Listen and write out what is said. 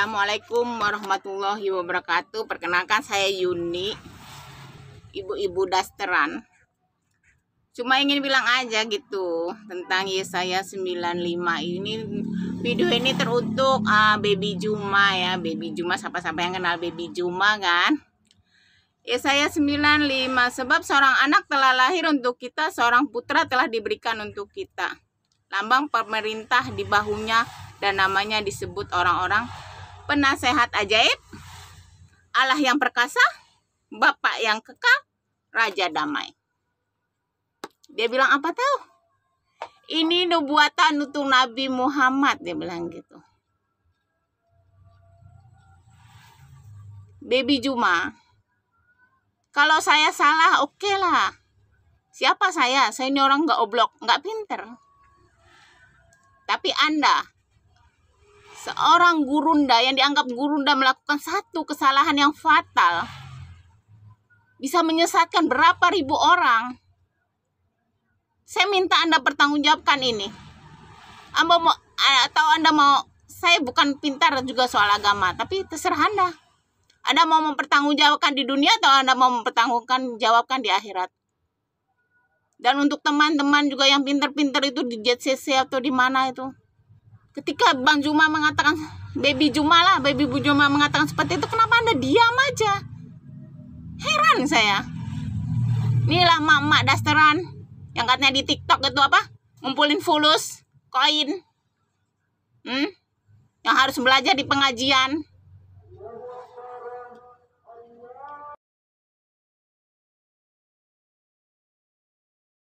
Assalamualaikum warahmatullahi wabarakatuh. Perkenalkan saya Yuni, ibu-ibu dasteran. Cuma ingin bilang aja gitu tentang Yesaya 95 ini video ini teruntuk uh, baby Juma ya, baby Juma siapa-siapa yang kenal baby Juma kan? Yesaya 95 sebab seorang anak telah lahir untuk kita, seorang putra telah diberikan untuk kita. Lambang pemerintah di bahunya dan namanya disebut orang-orang penasehat ajaib, Allah yang perkasa, Bapak yang kekal, Raja damai. Dia bilang apa tahu? Ini nubuatan untuk Nabi Muhammad, dia bilang gitu. Baby Juma, kalau saya salah oke okay lah. Siapa saya? Saya ini orang nggak oblok, nggak pinter. Tapi Anda seorang gurunda yang dianggap gurunda melakukan satu kesalahan yang fatal bisa menyesatkan berapa ribu orang. Saya minta Anda pertanggungjawabkan ini. Anda mau atau Anda mau saya bukan pintar juga soal agama, tapi terserah Anda. Anda mau mempertanggungjawabkan di dunia atau Anda mau mempertanggungjawabkan jawabkan di akhirat. Dan untuk teman-teman juga yang pintar-pintar itu di JCC atau di mana itu ketika Bang Juma mengatakan Baby Juma lah, Baby Bu Juma mengatakan seperti itu, kenapa Anda diam aja? Heran saya. Inilah mak-mak dasteran yang katanya di TikTok itu apa? Ngumpulin fulus, koin. Hmm? Yang harus belajar di pengajian.